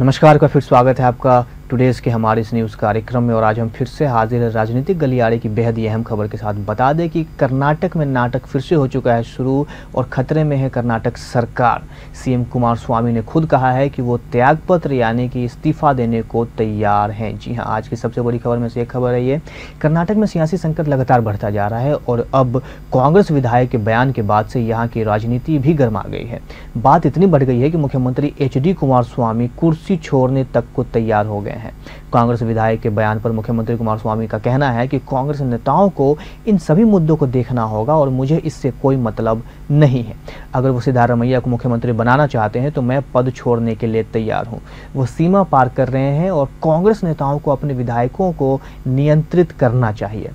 नमस्कार का फिर स्वागत है आपका टुडेज के हमारे इस न्यूज़ कार्यक्रम में और आज हम फिर से हाजिर है राजनीतिक गलियारे की बेहद ही अहम खबर के साथ। बता दें कि कर्नाटक में नाटक फिर से हो चुका है शुरू और खतरे में है कर्नाटक सरकार। सीएम कुमार स्वामी ने खुद कहा है कि वो त्यागपत्र यानी कि इस्तीफा देने को तैयार हैं। जी हाँ आज की सबसे बड़ी खबर में से एक खबर है। ये कर्नाटक में सियासी संकट लगातार बढ़ता जा रहा है और अब कांग्रेस विधायक के बयान के बाद से यहाँ की राजनीति भी गर्मा गई है। बात इतनी बढ़ गई है कि मुख्यमंत्री एच डी कुमार स्वामी कुर्सी छोड़ने तक को तैयार हो गए हैं। कांग्रेस विधायक के बयान पर मुख्यमंत्री कुमार स्वामी का कहना है कि कांग्रेस नेताओं को इन सभी मुद्दों को देखना होगा और मुझे इससे कोई मतलब नहीं है। अगर वो सिद्धारमैया को मुख्यमंत्री बनाना चाहते हैं तो मैं पद छोड़ने के लिए तैयार हूँ। वो सीमा पार कर रहे हैं और कांग्रेस नेताओं को, अपने विधायकों को नियंत्रित करना चाहिए।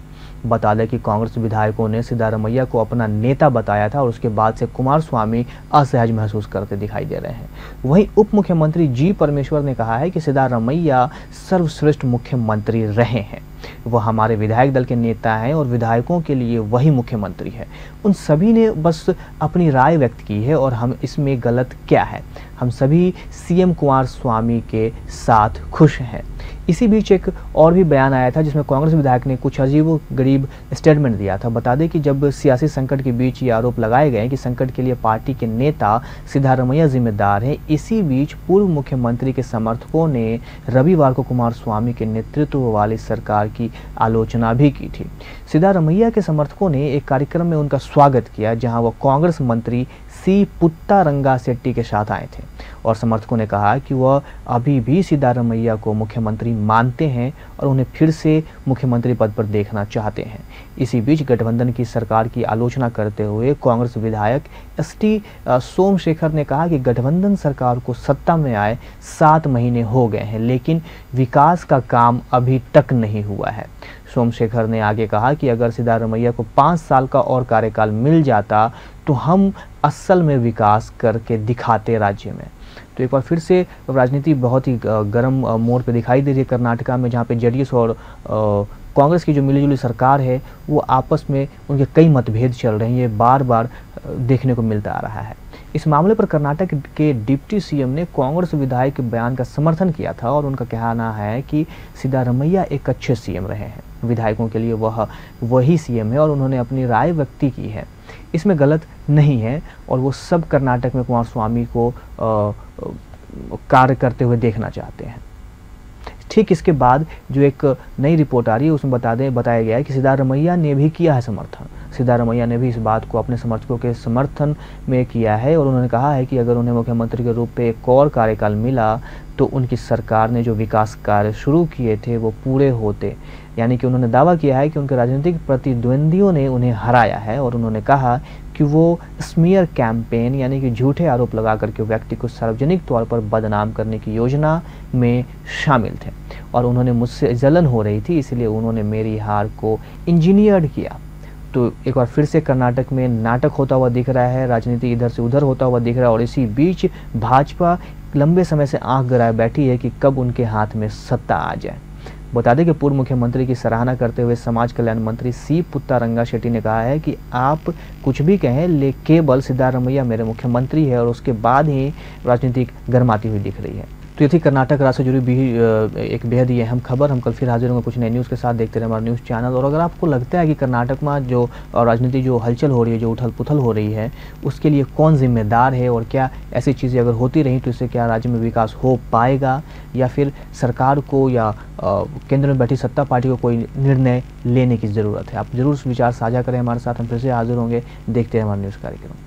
बता दें कि कांग्रेस विधायकों ने सिद्धारमैया को अपना नेता बताया था और उसके बाद से कुमार स्वामी असहज महसूस करते दिखाई दे रहे हैं। वहीं उप मुख्यमंत्री जी परमेश्वर ने कहा है कि सिद्धारमैया सर्वश्रेष्ठ मुख्यमंत्री रहे हैं। वह हमारे विधायक दल के नेता हैं और विधायकों के लिए वही मुख्यमंत्री है। उन सभी ने बस अपनी राय व्यक्त की है और हम इसमें गलत क्या है? हम सभी सीएम कुमार स्वामी के साथ खुश हैं। इसी बीच एक और भी बयान आया था, जिसमें कांग्रेस विधायक ने कुछ अजीब गरीब स्टेटमेंट दिया था। बता दें कि जब सियासी संकट के बीच ये आरोप लगाए गए कि संकट के लिए पार्टी के नेता सिद्धारमैया जिम्मेदार हैं, इसी बीच पूर्व मुख्यमंत्री के समर्थकों ने रविवार को कुमार स्वामी के नेतृत्व वाली सरकार की आलोचना भी की थी। सिद्धारमैया के समर्थकों ने एक कार्यक्रम में उनका स्वागत किया, जहाँ वो कांग्रेस मंत्री सी पुत्ता रंगा शेट्टी के साथ आए थे। और समर्थकों ने कहा कि वह अभी भी सिद्धारमैया को मुख्यमंत्री मानते हैं और उन्हें फिर से मुख्यमंत्री पद पर देखना चाहते हैं। इसी बीच गठबंधन की सरकार की आलोचना करते हुए कांग्रेस विधायक एस टी सोमशेखर ने कहा कि गठबंधन सरकार को सत्ता में आए सात महीने हो गए हैं, लेकिन विकास का काम अभी तक नहीं हुआ है। सोमशेखर ने आगे कहा कि अगर सिद्धारमैया को पाँच साल का और कार्यकाल मिल जाता तो हम असल में विकास करके दिखाते राज्य में। तो एक बार फिर से राजनीति बहुत ही गर्म मोड़ पे दिखाई दे रही है कर्नाटका में, जहाँ पे जेडीएस और कांग्रेस की जो मिलीजुली सरकार है, वो आपस में उनके कई मतभेद चल रहे हैं, ये बार बार देखने को मिलता आ रहा है। इस मामले पर कर्नाटक के डिप्टी सीएम ने कांग्रेस विधायक के बयान का समर्थन किया था और उनका कहना है कि सिद्धारमैया एक अच्छे सीएम रहे हैं। विधायकों के लिए वह वही सीएम है और उन्होंने अपनी राय व्यक्त की है। इसमें गलत नहीं है और वो सब कर्नाटक में कुमार स्वामी को कार्य करते हुए देखना चाहते हैं। ठीक इसके बाद जो एक नई रिपोर्ट आ रही है, उसमें बता दें, बताया गया है कि सिद्धारमैया ने भी किया है समर्थन। सिद्धारमैया ने भी इस बात को अपने समर्थकों के समर्थन में किया है और उन्होंने कहा है कि अगर उन्हें मुख्यमंत्री के रूप में एक और कार्यकाल मिला तो उनकी सरकार ने जो विकास कार्य शुरू किए थे, वो पूरे होते। यानी कि उन्होंने दावा किया है कि उनके राजनीतिक प्रतिद्वंदियों ने उन्हें हराया है और उन्होंने कहा कि वो स्मीयर कैंपेन, यानी कि झूठे आरोप लगा करके व्यक्ति को सार्वजनिक तौर पर बदनाम करने की योजना में शामिल थे। और उन्होंने मुझसे जलन हो रही थी, इसलिए उन्होंने मेरी हार को इंजीनियर्ड किया। तो एक बार फिर से कर्नाटक में नाटक होता हुआ दिख रहा है, राजनीति इधर से उधर होता हुआ दिख रहा है और इसी बीच भाजपा लंबे समय से आँख गराए बैठी है कि कब उनके हाथ में सत्ता आ जाए। बता दें कि पूर्व मुख्यमंत्री की सराहना करते हुए समाज कल्याण मंत्री सी पुत्ता रंगा शेट्टी ने कहा है कि आप कुछ भी कहें ले केवल सिद्धारमैया मेरे मुख्यमंत्री है और उसके बाद ही राजनीतिक गर्माती हुई दिख रही है। तो ये थी कर्नाटक राज्य से जुड़ी भी एक बेहद ही अहम खबर। हम कल फिर हाजिर होंगे कुछ नए न्यूज़ के साथ। देखते रहे हमारा न्यूज़ चैनल और अगर आपको लगता है कि कर्नाटक में जो राजनीति जो हलचल हो रही है, जो उथल पुथल हो रही है, उसके लिए कौन जिम्मेदार है और क्या ऐसी चीज़ें अगर होती रहीं तो इससे क्या राज्य में विकास हो पाएगा? या फिर सरकार को या केंद्र में बैठी सत्ता पार्टी को कोई निर्णय लेने की ज़रूरत है? आप ज़रूर विचार साझा करें हमारे साथ। हम फिर से हाजिर होंगे। देखते हैं हमारा न्यूज़ कार्यक्रम।